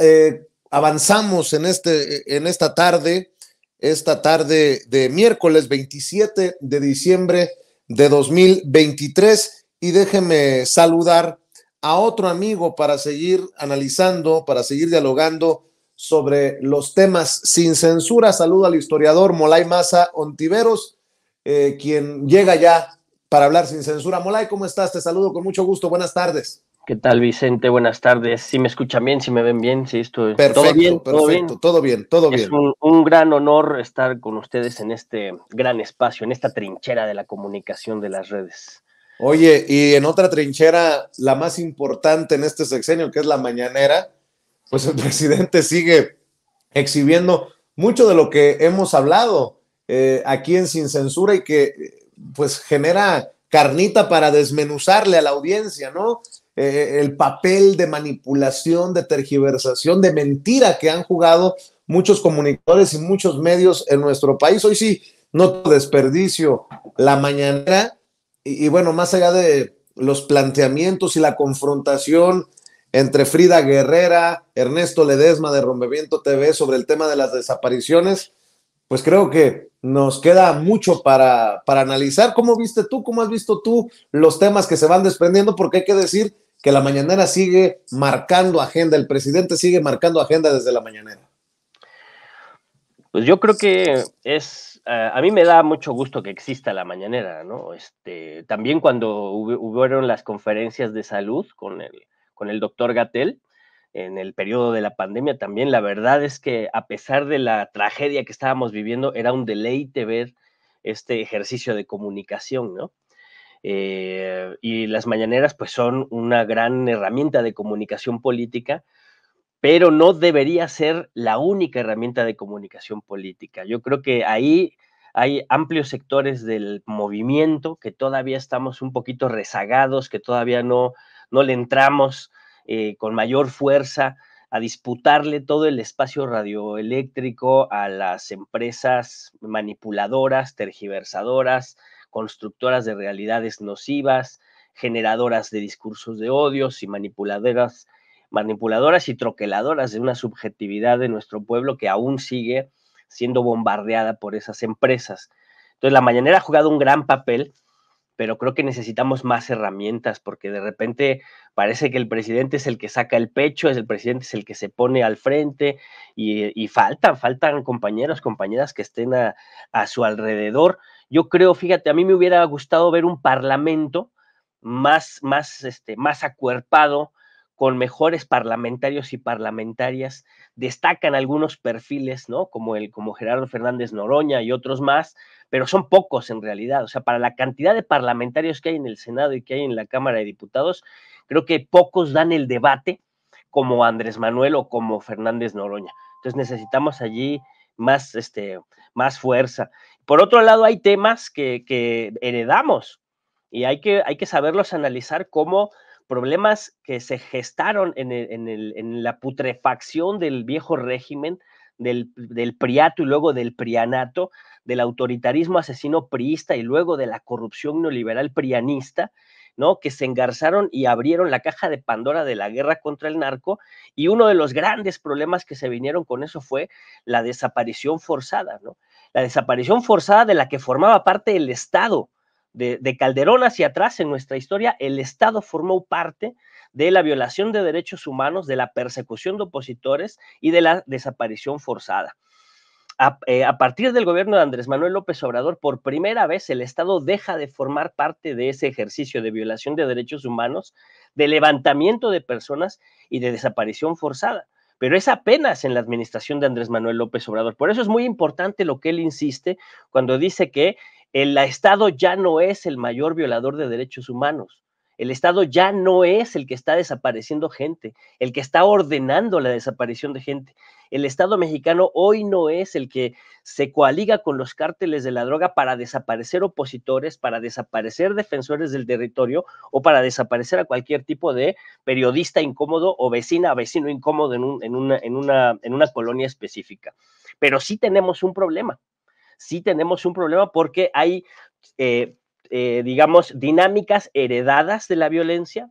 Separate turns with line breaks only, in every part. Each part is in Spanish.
eh, avanzamos en, este, en esta tarde, esta tarde de miércoles 27 de diciembre de 2023 y déjeme saludar a otro amigo para seguir analizando, para seguir dialogando sobre los temas sin censura. Saludo al historiador Molay Maza Ontiveros, eh, quien llega ya para hablar sin censura. Molay, ¿cómo estás? Te saludo con mucho gusto. Buenas tardes.
¿Qué tal, Vicente? Buenas tardes. Si me escuchan bien, si me ven bien, si esto es
perfecto, todo bien, todo bien, todo bien, todo bien.
Es un, un, gran honor estar con ustedes en este gran espacio, en esta trinchera de la comunicación de las redes.
Oye, y en otra trinchera, la más importante en este sexenio, que es la mañanera, pues el presidente sigue exhibiendo mucho de lo que hemos hablado eh, aquí en Sin Censura y que pues genera carnita para desmenuzarle a la audiencia, ¿no? Eh, el papel de manipulación, de tergiversación, de mentira que han jugado muchos comunicadores y muchos medios en nuestro país. Hoy sí, no desperdicio la mañanera y, bueno, más allá de los planteamientos y la confrontación entre Frida Guerrera, Ernesto Ledesma de Rompimiento TV sobre el tema de las desapariciones, pues creo que nos queda mucho para, para analizar. ¿Cómo viste tú, cómo has visto tú los temas que se van desprendiendo? Porque hay que decir que la mañanera sigue marcando agenda, el presidente sigue marcando agenda desde la mañanera.
Pues yo creo que es, uh, a mí me da mucho gusto que exista la mañanera, ¿no? Este, también cuando hubo, las conferencias de salud con el, con el doctor Gatel en el periodo de la pandemia también. La verdad es que a pesar de la tragedia que estábamos viviendo, era un deleite ver este ejercicio de comunicación, ¿no? Eh, y las mañaneras pues son una gran herramienta de comunicación política, pero no debería ser la única herramienta de comunicación política. Yo creo que ahí hay amplios sectores del movimiento que todavía estamos un poquito rezagados, que todavía no, no le entramos eh, con mayor fuerza a disputarle todo el espacio radioeléctrico a las empresas manipuladoras, tergiversadoras, constructoras de realidades nocivas, generadoras de discursos de odios y manipuladoras, manipuladoras y troqueladoras de una subjetividad de nuestro pueblo que aún sigue siendo bombardeada por esas empresas. Entonces, la mañanera ha jugado un gran papel pero creo que necesitamos más herramientas porque de repente parece que el presidente es el que saca el pecho, es el presidente es el que se pone al frente y, faltan, faltan compañeros, compañeras que estén a, su alrededor. Yo creo, fíjate, a mí me hubiera gustado ver un parlamento más, más, este, más acuerpado, con mejores parlamentarios y parlamentarias, destacan algunos perfiles, ¿no? Como el, como Gerardo Fernández Noroña y otros más, pero son pocos en realidad. O sea, para la cantidad de parlamentarios que hay en el Senado y que hay en la Cámara de Diputados, creo que pocos dan el debate como Andrés Manuel o como Fernández Noroña. Entonces necesitamos allí más, este, más fuerza. Por otro lado, hay temas que, heredamos y hay que, hay que saberlos analizar como problemas que se gestaron en la putrefacción del viejo régimen, del, del, priato y luego del prianato, del autoritarismo asesino priista y luego de la corrupción neoliberal prianista, ¿no? Que se engarzaron y abrieron la caja de Pandora de la guerra contra el narco. Y uno de los grandes problemas que se vinieron con eso fue la desaparición forzada, ¿no? La desaparición forzada de la que formaba parte el Estado, de, de, Calderón hacia atrás en nuestra historia, el Estado formó parte de la violación de derechos humanos, de la persecución de opositores y de la desaparición forzada. Eh, a, partir del gobierno de Andrés Manuel López Obrador, por primera vez el Estado deja de formar parte de ese ejercicio de violación de derechos humanos, de levantamiento de personas y de desaparición forzada. Pero es apenas en la administración de Andrés Manuel López Obrador. Por eso es muy importante lo que él insiste cuando dice que el Estado ya no es el mayor violador de derechos humanos. El Estado ya no es el que está desapareciendo gente, el que está ordenando la desaparición de gente. El Estado mexicano hoy no es el que se coaliga con los cárteles de la droga para desaparecer opositores, para desaparecer defensores del territorio o para desaparecer a cualquier tipo de periodista incómodo o vecina, vecino incómodo en una colonia específica. Pero sí tenemos un problema sí tenemos un problema porque hay, eh, eh, digamos, dinámicas heredadas de la violencia,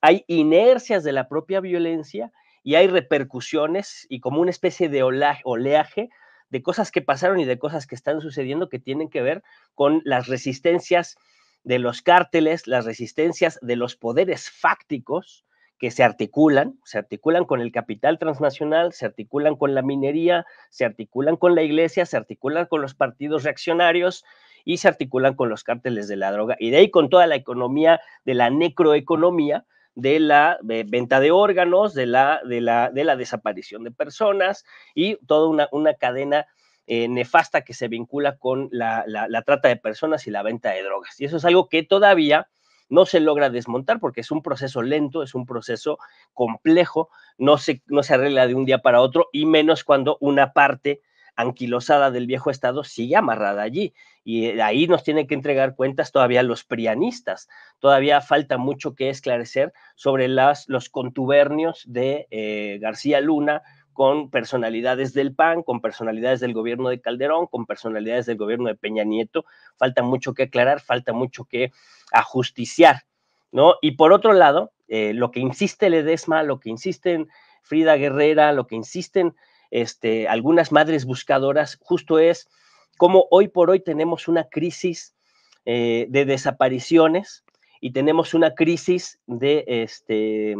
hay inercias de la propia violencia y hay repercusiones y como una especie de oleaje de cosas que pasaron y de cosas que están sucediendo que tienen que ver con las resistencias de los cárteles, las resistencias de los poderes fácticos que se articulan, se articulan con el capital transnacional, se articulan con la minería, se articulan con la iglesia, se articulan con los partidos reaccionarios y se articulan con los cárteles de la droga. Y de ahí con toda la economía de la necroeconomía, de la venta de órganos, de la, de, la, de la desaparición de personas y toda una, una cadena eh, nefasta que se vincula con la, la, trata de personas y la venta de drogas. Y eso es algo que todavía no se logra desmontar porque es un proceso lento, es un proceso complejo, no se, no se arregla de un día para otro y menos cuando una parte anquilosada del viejo Estado sigue amarrada allí. Y eh, ahí nos tienen que entregar cuentas todavía los prianistas. Todavía falta mucho que esclarecer sobre las, los contubernios de eh, García Luna con personalidades del PAN, con personalidades del gobierno de Calderón, con personalidades del gobierno de Peña Nieto. Falta mucho que aclarar, falta mucho que ajusticiar, ¿no? Y por otro lado, eh, lo que insiste Ledesma, lo que insisten Frida Guerrera, lo que insisten este, algunas madres buscadoras, justo es cómo hoy por hoy tenemos una crisis eh, de desapariciones y tenemos una crisis de este,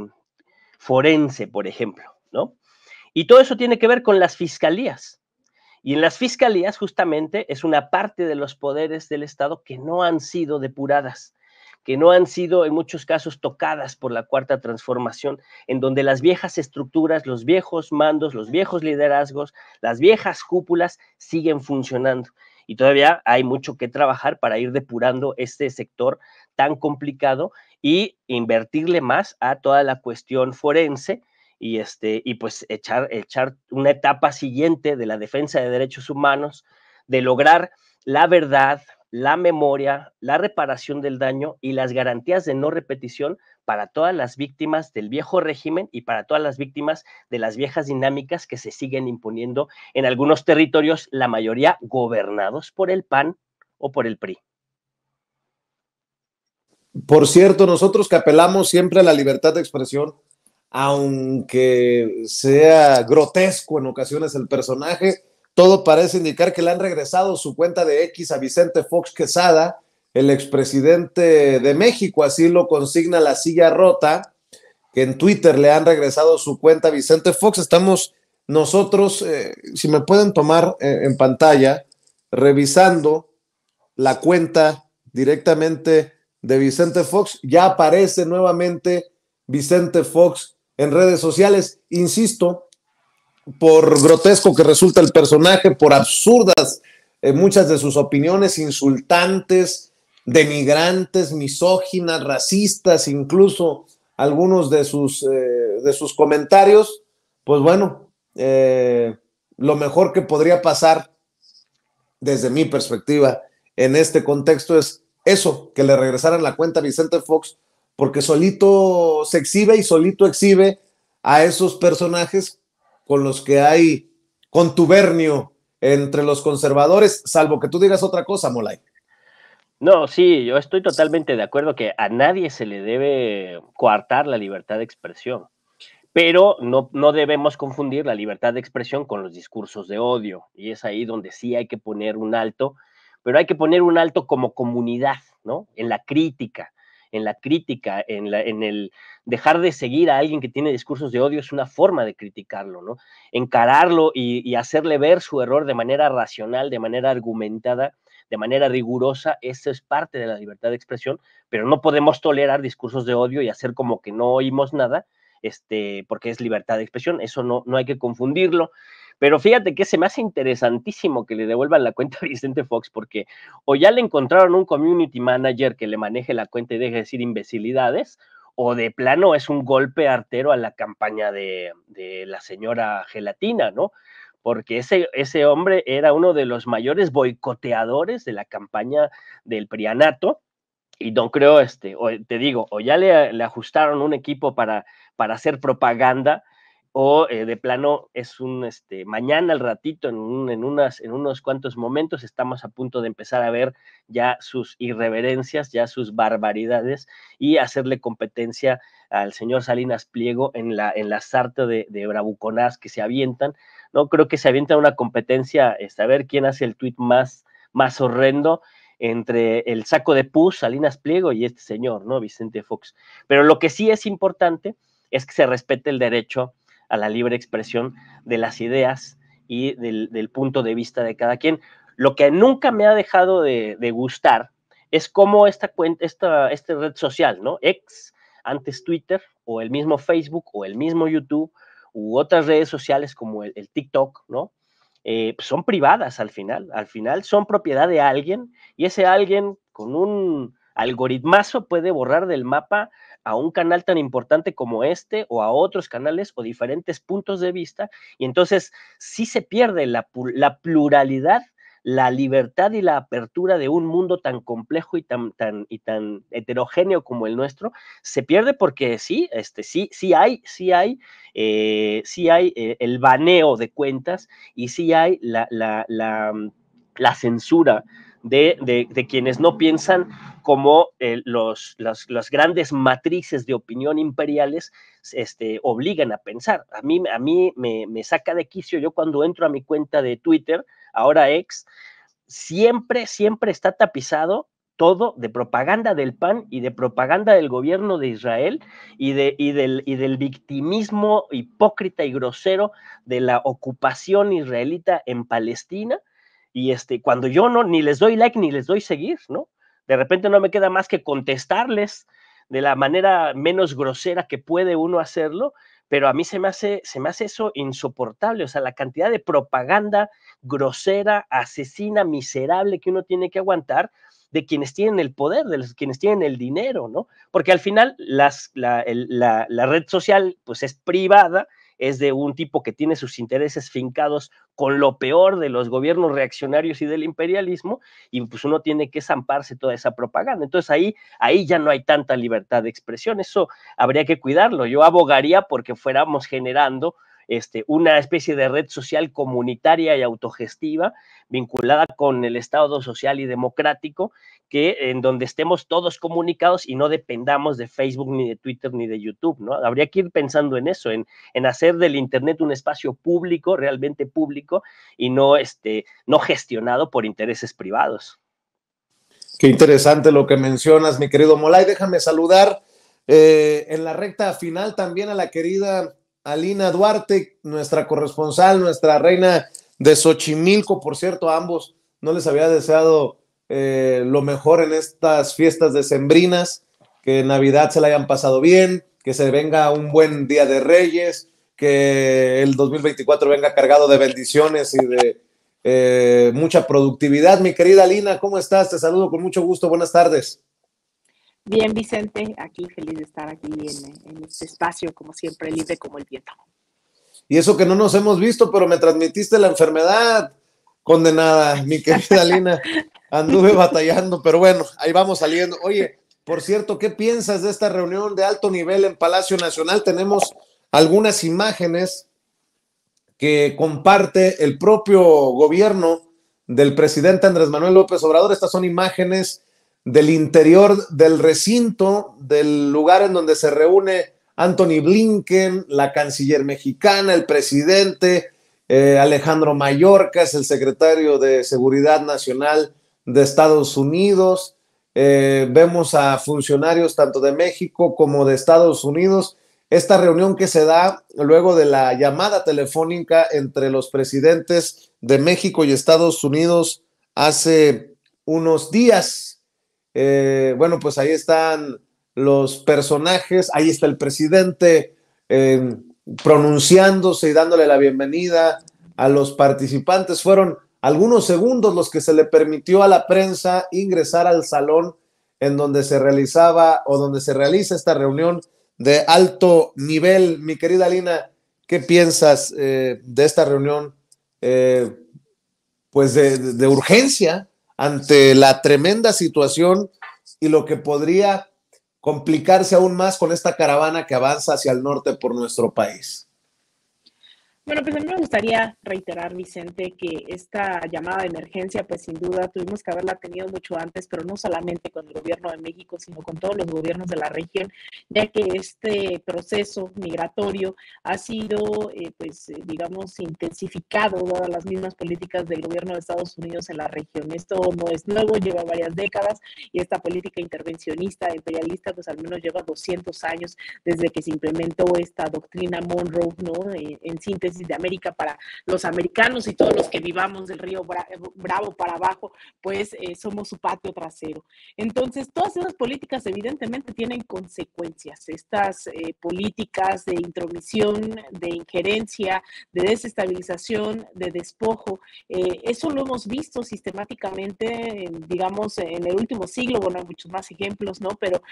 forense, por ejemplo, ¿no? Y todo eso tiene que ver con las fiscalías. Y en las fiscalías justamente es una parte de los poderes del Estado que no han sido depuradas que no han sido en muchos casos tocadas por la cuarta transformación, en donde las viejas estructuras, los viejos mandos, los viejos liderazgos, las viejas cúpulas siguen funcionando. Y todavía hay mucho que trabajar para ir depurando este sector tan complicado y invertirle más a toda la cuestión forense y, este, y pues echar, echar una etapa siguiente de la defensa de derechos humanos, de lograr la verdad, la memoria, la reparación del daño y las garantías de no repetición para todas las víctimas del viejo régimen y para todas las víctimas de las viejas dinámicas que se siguen imponiendo en algunos territorios, la mayoría gobernados por el PAN o por el PRI.
Por cierto, nosotros que apelamos siempre a la libertad de expresión, aunque sea grotesco en ocasiones el personaje, todo parece indicar que le han regresado su cuenta de X a Vicente Fox Quesada, el expresidente de México, así lo consigna la silla rota, que en Twitter le han regresado su cuenta a Vicente Fox. Estamos nosotros, eh, si me pueden tomar eh, en pantalla, revisando la cuenta directamente de Vicente Fox, ya aparece nuevamente Vicente Fox en redes sociales. Insisto, por grotesco que resulta el personaje, por absurdas eh, muchas de sus opiniones insultantes, denigrantes, misóginas, racistas, incluso algunos de sus, eh, de sus comentarios, pues bueno, eh, lo mejor que podría pasar desde mi perspectiva en este contexto es eso, que le regresaran la cuenta a Vicente Fox, porque solito se exhibe y solito exhibe a esos personajes con los que hay contubernio entre los conservadores, salvo que tú digas otra cosa, Molay.
No, sí, yo estoy totalmente de acuerdo que a nadie se le debe coartar la libertad de expresión, pero no, no debemos confundir la libertad de expresión con los discursos de odio, y es ahí donde sí hay que poner un alto, pero hay que poner un alto como comunidad, ¿no? En la crítica, en la crítica, en, la, en el dejar de seguir a alguien que tiene discursos de odio es una forma de criticarlo, ¿no? Encararlo y, hacerle ver su error de manera racional, de manera argumentada, de manera rigurosa, eso es parte de la libertad de expresión, pero no podemos tolerar discursos de odio y hacer como que no oímos nada, este, porque es libertad de expresión, eso no, no hay que confundirlo. Pero fíjate que se me hace interesantísimo que le devuelvan la cuenta a Vicente Fox, porque o ya le encontraron un community manager que le maneje la cuenta y deje de decir imbecilidades, o de plano es un golpe artero a la campaña de, la señora Gelatina, ¿no? Porque ese, ese hombre era uno de los mayores boicoteadores de la campaña del Prianato, y no creo, este, te digo, o ya le, le, ajustaron un equipo para, para hacer propaganda, o eh, de plano es un este, mañana al ratito, en, en, unas, en unos cuantos momentos, estamos a punto de empezar a ver ya sus irreverencias, ya sus barbaridades y hacerle competencia al señor Salinas Pliego en la, en la sarta de, de que se avientan. No creo que se avienta una competencia, este, a ver quién hace el tuit más, más horrendo entre el saco de pus, Salinas Pliego y este señor, ¿no? Vicente Fox. Pero lo que sí es importante es que se respete el derecho a la libre expresión de las ideas y del, punto de vista de cada quien. Lo que nunca me ha dejado de, gustar es cómo esta cuenta, esta, esta red social, ¿no? Ex, antes Twitter, o el mismo Facebook, o el mismo YouTube, u otras redes sociales como el, TikTok, ¿no? Eh, pues son privadas al final. Al final son propiedad de alguien y ese alguien con un algoritmazo puede borrar del mapa a un canal tan importante como este o a otros canales o diferentes puntos de vista y entonces sí se pierde la, pluralidad la libertad y la apertura de un mundo tan complejo y tan, tan, y tan heterogéneo como el nuestro, se pierde porque sí, este, sí, sí hay, sí hay, eh, sí hay eh, el baneo de cuentas y sí hay la, la, la, la censura de, quienes no piensan como eh, los, las, grandes matrices de opinión imperiales este, obligan a pensar. A mí, a mí me, me, saca de quicio, yo cuando entro a mi cuenta de Twitter, ahora ex, siempre, siempre está tapizado todo de propaganda del PAN y de propaganda del gobierno de Israel y, de, y, del, y del victimismo hipócrita y grosero de la ocupación israelita en Palestina y este, cuando yo no, ni les doy like ni les doy seguir, ¿no? De repente no me queda más que contestarles de la manera menos grosera que puede uno hacerlo, pero a mí se me hace, se me hace eso insoportable, o sea, la cantidad de propaganda grosera, asesina, miserable que uno tiene que aguantar de quienes tienen el poder, de los, quienes tienen el dinero, ¿no? Porque al final las, la, la, la red social pues es privada es de un tipo que tiene sus intereses fincados con lo peor de los gobiernos reaccionarios y del imperialismo, y pues uno tiene que zamparse toda esa propaganda. Entonces ahí, ahí ya no hay tanta libertad de expresión, eso habría que cuidarlo. Yo abogaría porque fuéramos generando este, una especie de red social comunitaria y autogestiva vinculada con el Estado social y democrático, que en donde estemos todos comunicados y no dependamos de Facebook, ni de Twitter, ni de YouTube, ¿no? Habría que ir pensando en eso, en, en hacer del Internet un espacio público, realmente público, y no, este, no gestionado por intereses privados.
Qué interesante lo que mencionas, mi querido Molay. Déjame saludar eh, en la recta final también a la querida Alina Duarte, nuestra corresponsal, nuestra reina de Xochimilco, por cierto, a ambos no les había deseado eh, lo mejor en estas fiestas decembrinas, que Navidad se la hayan pasado bien, que se venga un buen día de Reyes, que el 2024 venga cargado de bendiciones y de eh, mucha productividad. Mi querida Alina, ¿cómo estás? Te saludo con mucho gusto. Buenas tardes.
Bien, Vicente, aquí feliz de estar aquí en, este espacio, como siempre, libre como el viento.
Y eso que no nos hemos visto, pero me transmitiste la enfermedad condenada, mi querida Lina. Anduve batallando, pero bueno, ahí vamos saliendo. Oye, por cierto, ¿qué piensas de esta reunión de alto nivel en Palacio Nacional? Tenemos algunas imágenes que comparte el propio gobierno del presidente Andrés Manuel López Obrador. Estas son imágenes del interior del recinto, del lugar en donde se reúne Anthony Blinken, la canciller mexicana, el presidente, eh, Alejandro Mayorkas, el secretario de Seguridad Nacional de Estados Unidos. Eh, vemos a funcionarios tanto de México como de Estados Unidos. Esta reunión que se da luego de la llamada telefónica entre los presidentes de México y Estados Unidos hace unos días. Eh, bueno, pues ahí están los personajes, ahí está el presidente eh, pronunciándose y dándole la bienvenida a los participantes. Fueron algunos segundos los que se le permitió a la prensa ingresar al salón en donde se realizaba o donde se realiza esta reunión de alto nivel. Mi querida Lina, ¿qué piensas eh, de esta reunión? pues de urgencia, ante la tremenda situación y lo que podría complicarse aún más con esta caravana que avanza hacia el norte por nuestro país.
Bueno, pues a mí me gustaría reiterar, Vicente, que esta llamada de emergencia, pues sin duda tuvimos que haberla tenido mucho antes, pero no solamente con el gobierno de México, sino con todos los gobiernos de la región, ya que este proceso migratorio ha sido, eh, pues, eh, digamos, intensificado, dadas las mismas políticas del gobierno de Estados Unidos en la región. Esto no es nuevo, lleva varias décadas y esta política intervencionista, imperialista, pues al menos lleva 200 años desde que se implementó esta doctrina Monroe, ¿no? Eh, en síntesis de América para los americanos y todos los que vivamos del río Bravo para abajo, pues eh, somos su patio trasero. Entonces, todas esas políticas evidentemente tienen consecuencias. Estas eh, políticas de intromisión, de injerencia, de desestabilización, de despojo, eh, eso lo hemos visto sistemáticamente, digamos, en el último siglo, bueno, hay muchos más ejemplos, ¿no? Pero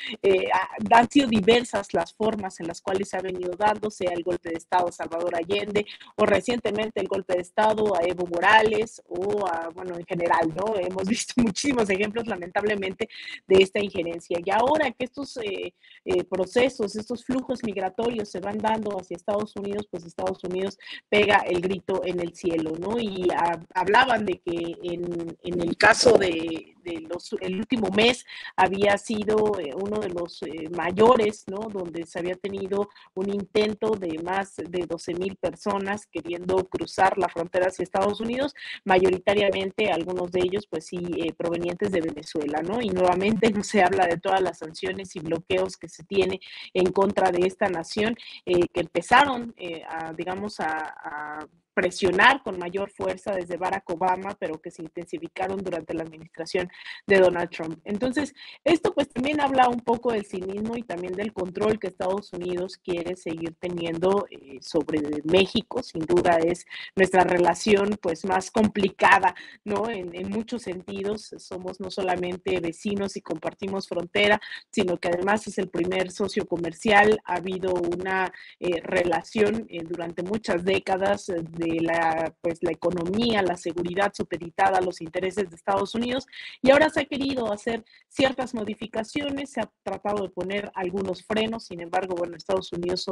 han sido diversas las formas en las cuales se ha venido dando, sea el golpe de Estado Salvador Allende, o recientemente el golpe de Estado a Evo Morales o a, bueno, en general, ¿no? Hemos visto muchísimos ejemplos, lamentablemente, de esta injerencia. Y ahora que estos eh, eh, procesos, estos flujos migratorios se van dando hacia Estados Unidos, pues Estados Unidos pega el grito en el cielo, ¿no? Y hablaban de que en, en el caso de, de los, el último mes había sido eh, uno de los mayores, ¿no? Donde se había tenido un intento de más de 12 mil personas queriendo cruzar la frontera hacia Estados Unidos, mayoritariamente algunos de ellos, pues sí, eh, provenientes de Venezuela, ¿no? Y nuevamente no se habla de todas las sanciones y bloqueos que se tiene en contra de esta nación, eh, que empezaron, eh, a, digamos, a presionar con mayor fuerza desde Barack Obama, pero que se intensificaron durante la administración de Donald Trump. Entonces, esto pues también habla un poco del cinismo y también del control que Estados Unidos quiere seguir teniendo eh, sobre México. Sin duda es nuestra relación pues más complicada, ¿no? En, muchos sentidos, somos no solamente vecinos y compartimos frontera, sino que además es el primer socio comercial. Ha habido una eh, relación eh, durante muchas décadas de la, pues, la economía, la seguridad supeditada a los intereses de Estados Unidos y ahora se ha querido hacer ciertas modificaciones, se ha tratado de poner algunos frenos, sin embargo, bueno, Estados Unidos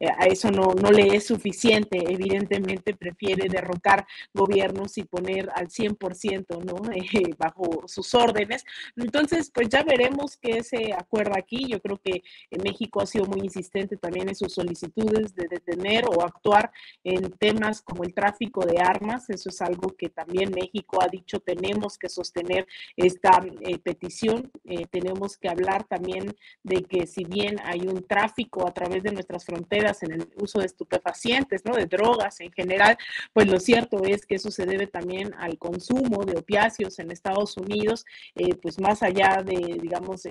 eh, a eso no, no le es suficiente, evidentemente prefiere derrocar gobiernos y poner al 100%, ¿no? Eh, bajo sus órdenes. Entonces, pues ya veremos qué se acuerda aquí. Yo creo que México ha sido muy insistente también en sus solicitudes de detener o actuar en temas como el tráfico de armas. Eso es algo que también México ha dicho, tenemos que sostener esta eh, petición. Eh, tenemos que hablar también de que si bien hay un tráfico a través de nuestras fronteras en el uso de estupefacientes, ¿no? de drogas en general, pues lo cierto es que eso se debe también al consumo de opiáceos en Estados Unidos, eh, pues más allá de, digamos,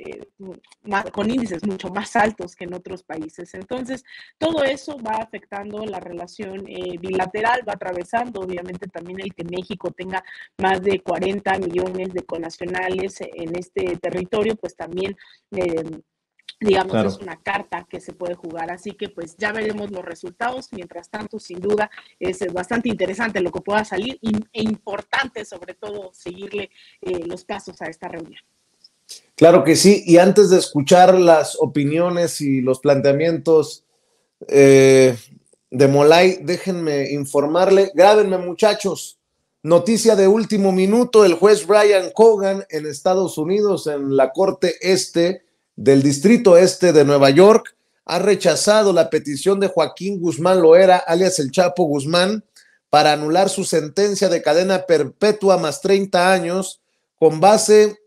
con índices mucho más altos que en otros países. Entonces, todo eso va afectando la relación bilateral va atravesando, obviamente también el que México tenga más de 40 millones de conacionales en este territorio, pues también... Eh, digamos, es una carta que se puede jugar. Así que pues ya veremos los resultados. Mientras tanto, sin duda, es bastante interesante lo que pueda salir e importante sobre todo seguirle eh, los pasos a esta reunión.
Claro que sí. Y antes de escuchar las opiniones y los planteamientos eh, de Molay, déjenme informarle, grábenme muchachos, noticia de último minuto, el juez Brian Cogan en Estados Unidos, en la Corte Este del Distrito Este de Nueva York, ha rechazado la petición de Joaquín Guzmán Loera, alias el Chapo Guzmán, para anular su sentencia de cadena perpetua más 30 años, con base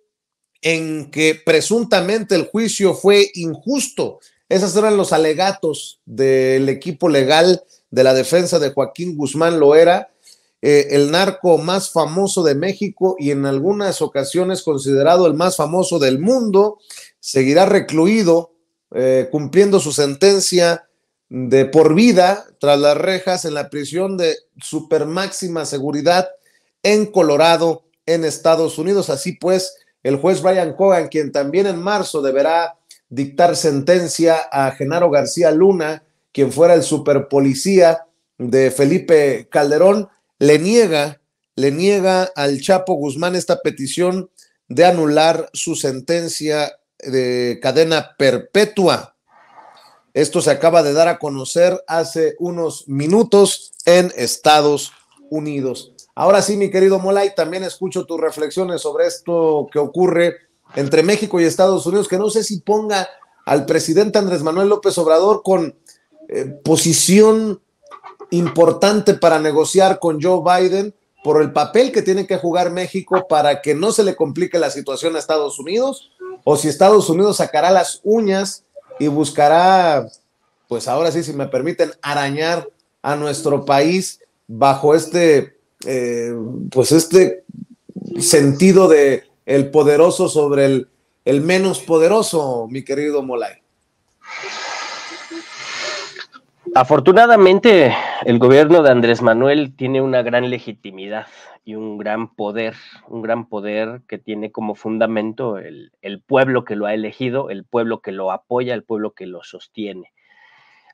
en que presuntamente el juicio fue injusto esos eran los alegatos del equipo legal de la defensa de Joaquín Guzmán Loera, eh, el narco más famoso de México y en algunas ocasiones considerado el más famoso del mundo, seguirá recluido, eh, cumpliendo su sentencia de por vida tras las rejas en la prisión de super máxima seguridad en Colorado, en Estados Unidos. Así pues, el juez Brian Cogan, quien también en marzo deberá dictar sentencia a Genaro García Luna, quien fuera el superpolicía de Felipe Calderón, le niega, le niega al Chapo Guzmán esta petición de anular su sentencia de cadena perpetua. Esto se acaba de dar a conocer hace unos minutos en Estados Unidos. Ahora sí, mi querido Molay, también escucho tus reflexiones sobre esto que ocurre entre México y Estados Unidos, que no sé si ponga al presidente Andrés Manuel López Obrador con eh, posición importante para negociar con Joe Biden por el papel que tiene que jugar México para que no se le complique la situación a Estados Unidos, o si Estados Unidos sacará las uñas y buscará, pues ahora sí, si me permiten, arañar a nuestro país bajo este, eh, pues este sentido de el poderoso sobre el, el menos poderoso, mi querido Molay.
Afortunadamente, el gobierno de Andrés Manuel tiene una gran legitimidad y un gran poder, un gran poder que tiene como fundamento el, pueblo que lo ha elegido, el pueblo que lo apoya, el pueblo que lo sostiene.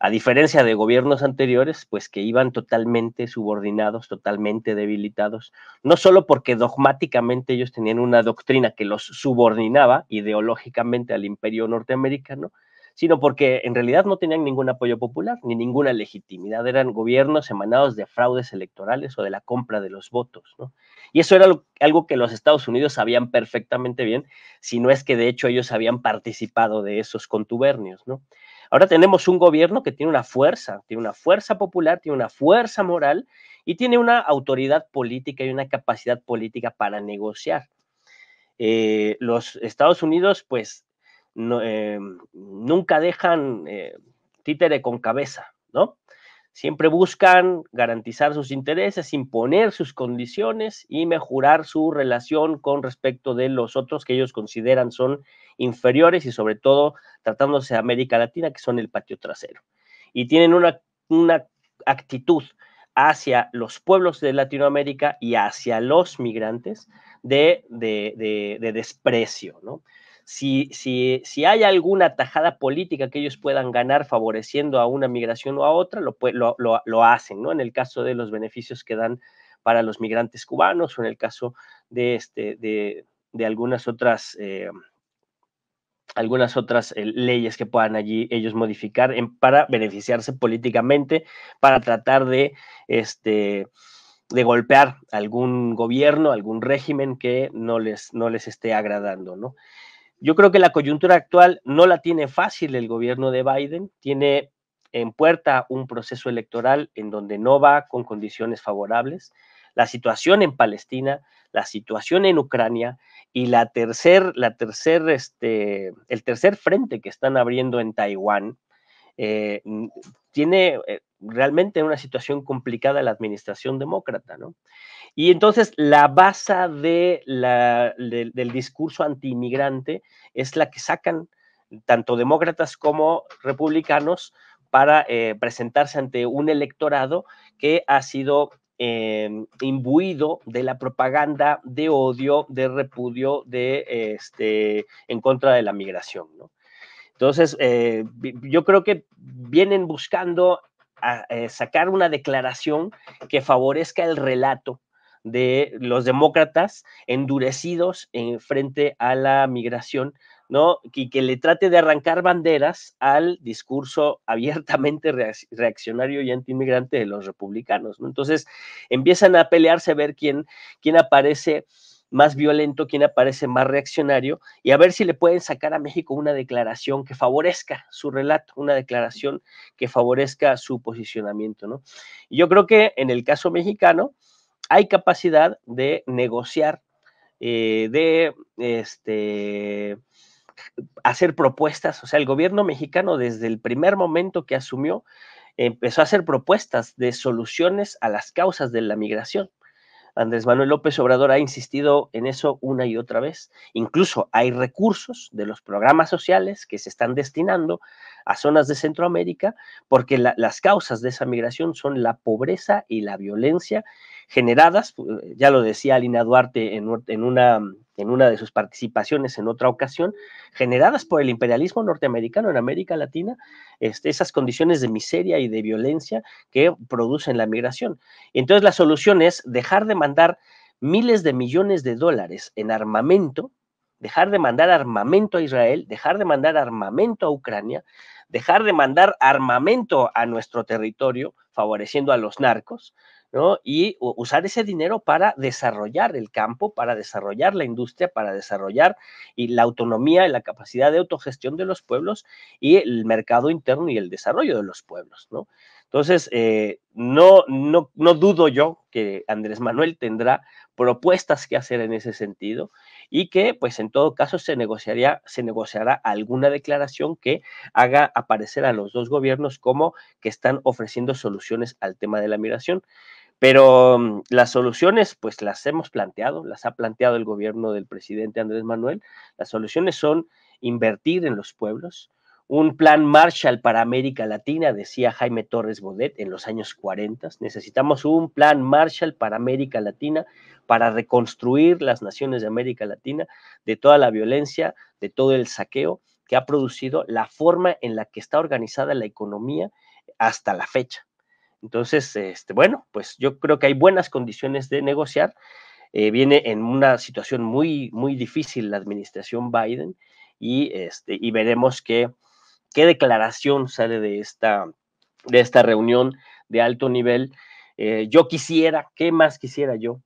A diferencia de gobiernos anteriores, pues que iban totalmente subordinados, totalmente debilitados, no solo porque dogmáticamente ellos tenían una doctrina que los subordinaba ideológicamente al imperio norteamericano, sino porque en realidad no tenían ningún apoyo popular ni ninguna legitimidad. Eran gobiernos emanados de fraudes electorales o de la compra de los votos. ¿no? Y eso era algo que los Estados Unidos sabían perfectamente bien, si no es que de hecho ellos habían participado de esos contubernios. ¿no? Ahora tenemos un gobierno que tiene una fuerza, tiene una fuerza popular, tiene una fuerza moral y tiene una autoridad política y una capacidad política para negociar. Eh, los Estados Unidos, pues, eh, nunca dejan eh, títere con cabeza, ¿no? Siempre buscan garantizar sus intereses, imponer sus condiciones y mejorar su relación con respecto de los otros que ellos consideran son inferiores y sobre todo tratándose de América Latina, que son el patio trasero. Y tienen una, una actitud hacia los pueblos de Latinoamérica y hacia los migrantes de, de, de desprecio, ¿no? Si, si, si hay alguna tajada política que ellos puedan ganar favoreciendo a una migración o a otra, lo, lo, lo, hacen, ¿no? En el caso de los beneficios que dan para los migrantes cubanos o en el caso de, este, de, de algunas otras... Eh, algunas otras eh, leyes que puedan allí ellos modificar para beneficiarse políticamente, para tratar de, este, de golpear algún gobierno, algún régimen que no les, no les esté agradando, ¿no? Yo creo que la coyuntura actual no la tiene fácil el gobierno de Biden, tiene en puerta un proceso electoral en donde no va con condiciones favorables. La situación en Palestina, la situación en Ucrania y la tercer, la tercer, este, el tercer frente que están abriendo en Taiwán, eh, tiene eh, realmente una situación complicada la administración demócrata, ¿no? Y entonces la base de del discurso antiinmigrante es la que sacan tanto demócratas como republicanos para eh, presentarse ante un electorado que ha sido imbuido de la propaganda de odio, de repudio, de este, en contra de la migración. ¿no? Entonces, eh, yo creo que vienen buscando eh, sacar una declaración que favorezca el relato de los demócratas endurecidos en frente a la migración, ¿no? Y que le trate de arrancar banderas al discurso abiertamente reaccionario y antiinmigrante de los republicanos, ¿no? Entonces empiezan a pelearse a ver quién, quién aparece más violento, quién aparece más reaccionario y a ver si le pueden sacar a México una declaración que favorezca su relato, una declaración que favorezca su posicionamiento, ¿no? Y yo creo que en el caso mexicano, hay capacidad de negociar, eh, de este, hacer propuestas. O sea, el gobierno mexicano desde el primer momento que asumió empezó a hacer propuestas de soluciones a las causas de la migración. Andrés Manuel López Obrador ha insistido en eso una y otra vez. Incluso hay recursos de los programas sociales que se están destinando a zonas de Centroamérica porque las causas de esa migración son la pobreza y la violencia generadas, eh, ya lo decía Alina Duarte en, una, en una de sus participaciones en otra ocasión, generadas por el imperialismo norteamericano en América Latina, este, esas condiciones de miseria y de violencia que producen la migración. Entonces la solución es dejar de mandar miles de millones de dólares en armamento, dejar de mandar armamento a Israel, dejar de mandar armamento a Ucrania, dejar de mandar armamento a nuestro territorio, favoreciendo a los narcos, ¿no? Y usar ese dinero para desarrollar el campo, para desarrollar la industria, para desarrollar y la autonomía y la capacidad de autogestión de los pueblos y el mercado interno y el desarrollo de los pueblos, ¿no? Entonces, eh, no, no, no dudo yo que Andrés Manuel tendrá propuestas que hacer en ese sentido y que, pues, en todo caso se negociaría, se negociará alguna declaración que haga aparecer a los dos gobiernos como que están ofreciendo soluciones al tema de la migración. Pero mm, las soluciones, pues las hemos planteado, las ha planteado el gobierno del presidente Andrés Manuel. Las soluciones son invertir en los pueblos, un plan Marshall para América Latina, decía Jaime Torres Bodet en los años 40. Necesitamos un plan Marshall para América Latina para reconstruir las naciones de América Latina de toda la violencia, de todo el saqueo que ha producido la forma en la que está organizada la economía hasta la fecha. Entonces, este, bueno, pues yo creo que hay buenas condiciones de negociar. Eh, viene en una situación muy, muy difícil la administración Biden y, este, y veremos qué, qué declaración sale de esta, de esta reunión de alto nivel. Eh, yo quisiera, ¿qué más quisiera yo?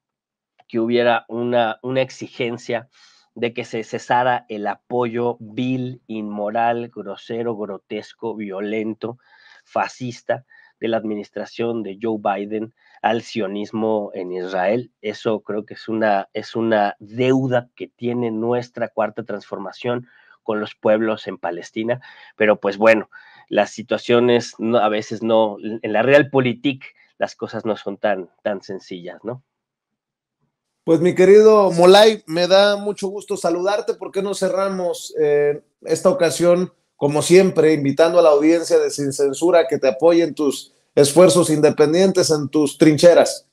Que hubiera una, una exigencia de que se cesara el apoyo vil, inmoral, grosero, grotesco, violento, fascista de la administración de Joe Biden al sionismo en Israel. Eso creo que es una, es una deuda que tiene nuestra cuarta transformación con los pueblos en Palestina, pero pues bueno, las situaciones a veces no, en la realpolitik las cosas no son tan, tan sencillas, ¿no?
Pues mi querido Molay, me da mucho gusto saludarte. ¿Por qué no cerramos eh, esta ocasión, como siempre, invitando a la audiencia de Sin Censura que te apoye en tus esfuerzos independientes, en tus trincheras?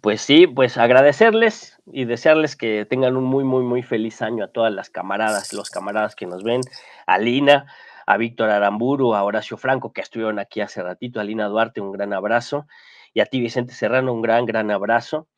Pues sí, pues agradecerles y desearles que tengan un muy, muy, muy feliz año a todas las camaradas, los camaradas que nos ven, a Lina, a Víctor Aramburu, a Horacio Franco, que estuvieron aquí hace ratito, a Lina Duarte, un gran abrazo, y a ti, Vicente Serrano, un gran, gran abrazo.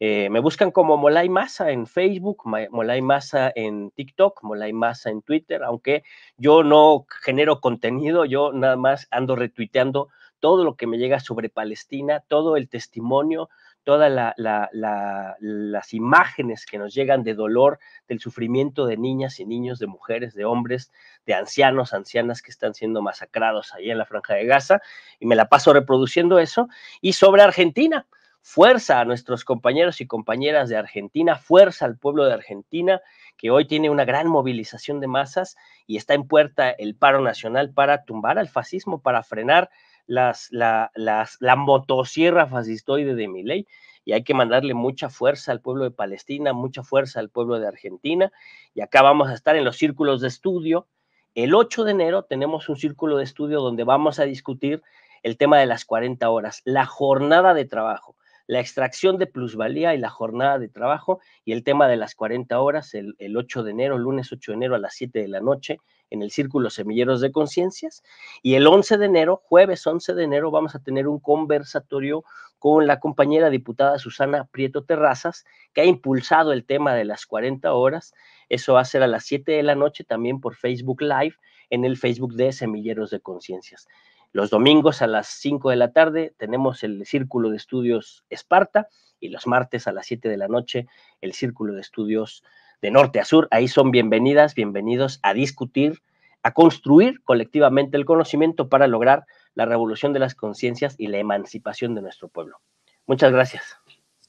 Eh, me buscan como Molay Masa en Facebook, Molay Masa en TikTok, Molay Masa en Twitter, aunque yo no genero contenido, yo nada más ando retuiteando todo lo que me llega sobre Palestina, todo el testimonio, todas las imágenes que nos llegan de dolor, del sufrimiento de niñas y niños, de mujeres, de hombres, de ancianos, ancianas que están siendo masacrados ahí en la franja de Gaza, y me la paso reproduciendo eso. Y sobre Argentina, fuerza a nuestros compañeros y compañeras de Argentina, fuerza al pueblo de Argentina, que hoy tiene una gran movilización de masas y está en puerta el paro nacional para tumbar al fascismo, para frenar las, la, las, la motosierra fascistoide de ley y hay que mandarle mucha fuerza al pueblo de Palestina, mucha fuerza al pueblo de Argentina. Y acá vamos a estar en los círculos de estudio. El 8 de enero tenemos un círculo de estudio donde vamos a discutir el tema de las 40 horas, la jornada de trabajo, la extracción de plusvalía y la jornada de trabajo y el tema de las 40 horas el, el 8 de enero, lunes 8 de enero a las 7 de la noche en el Círculo Semilleros de Conciencias. Y el 11 de enero, jueves 11 de enero, vamos a tener un conversatorio con la compañera diputada Susana Prieto Terrazas, que ha impulsado el tema de las 40 horas. Eso va a ser a las 7 de la noche también por Facebook Live en el Facebook de Semilleros de Conciencias. Los domingos a las 5 de la tarde tenemos el Círculo de Estudios Esparta y los martes a las 7 de la noche el Círculo de Estudios de norte a sur. Ahí son bienvenidas, bienvenidos a discutir, a construir colectivamente el conocimiento para lograr la revolución de las conciencias y la emancipación de nuestro pueblo. Muchas gracias.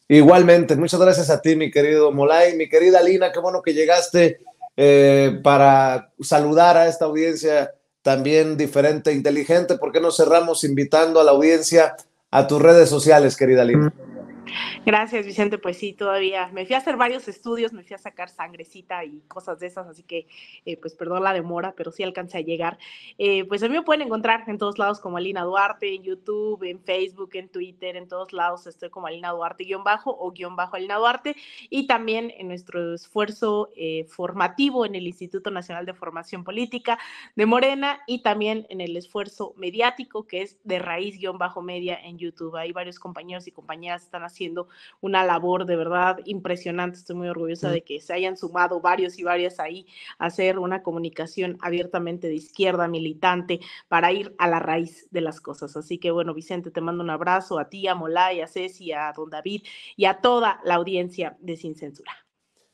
Igualmente, muchas gracias a ti, mi querido Molay, mi querida Lina, qué bueno que llegaste eh, para saludar a esta audiencia también diferente, e inteligente. ¿Por qué no cerramos invitando a la audiencia a tus redes sociales, querida Lina?
Gracias, Vicente. Pues sí, todavía me fui a hacer varios estudios, me fui a sacar sangrecita y cosas de esas, así que eh, pues perdón la demora, pero sí alcancé a llegar. Eh, pues a mí me pueden encontrar en todos lados como Alina Duarte, en YouTube, en Facebook, en Twitter, en todos lados estoy como Alina Duarte guion bajo o guion bajo Alina Duarte y también en nuestro esfuerzo eh, formativo en el Instituto Nacional de Formación Política de Morena y también en el esfuerzo mediático que es de raíz guion bajo media en YouTube. Hay varios compañeros y compañeras que están haciendo haciendo una labor de verdad impresionante. Estoy muy orgullosa de que se hayan sumado varios y varias ahí a hacer una comunicación abiertamente de izquierda, militante, para ir a la raíz de las cosas. Así que bueno, Vicente, te mando un abrazo a ti, a Molay, a Ceci, a don David y a toda la audiencia de Sin Censura.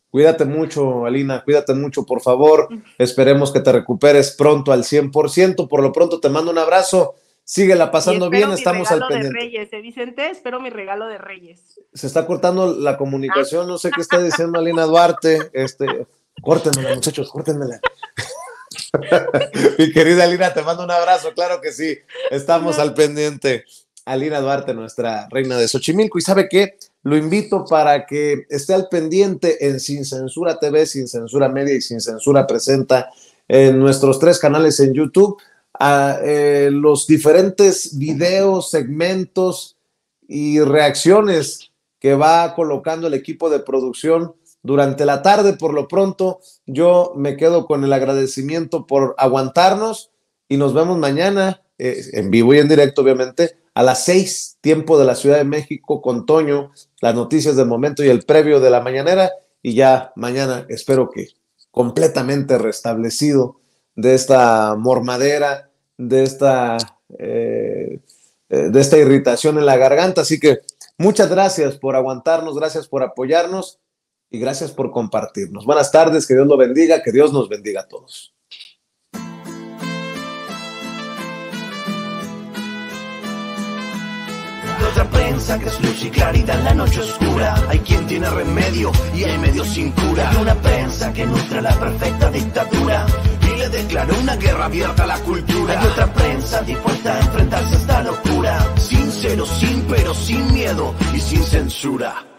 Cuídate mucho, Alina, cuídate mucho, por favor. Esperemos que te recuperes pronto al 100%. Por lo pronto te mando un abrazo. Síguela pasando bien, estamos al pendiente.
De Reyes, ¿eh, Vicente? Espero mi regalo de Reyes.
Se está cortando la comunicación, no sé qué está diciendo Alina Duarte. Este, córtenmela, muchachos, córtenmela. mi querida Alina, te mando un abrazo, claro que sí. Estamos al pendiente. Alina Duarte, nuestra reina de Xochimilco. ¿Y sabe qué? Lo invito para que esté al pendiente en Sin Censura TV, Sin Censura Media y Sin Censura Presenta en nuestros tres canales en YouTube a eh, los diferentes videos, segmentos y reacciones que va colocando el equipo de producción durante la tarde. Por lo pronto, yo me quedo con el agradecimiento por aguantarnos y nos vemos mañana eh, en vivo y en directo, obviamente, a las seis, tiempo de la Ciudad de México, con Toño, las noticias del momento y el previo de la mañanera. Y ya mañana espero que completamente restablecido de esta mormadera, de esta, eh, eh, de esta irritación en la garganta. Así que muchas gracias por aguantarnos, gracias por apoyarnos y gracias por compartirnos. Buenas tardes, que Dios lo bendiga, que Dios nos bendiga a todos.
otra prensa que es luz y claridad en la noche oscura. Hay quien tiene remedio y hay medio sin cura. Hay una prensa que nutre la perfecta dictadura y le declaró una guerra abierta a la cultura. Hay otra prensa dispuesta a enfrentarse a esta locura. Sincero, sin pero, sin miedo y sin censura.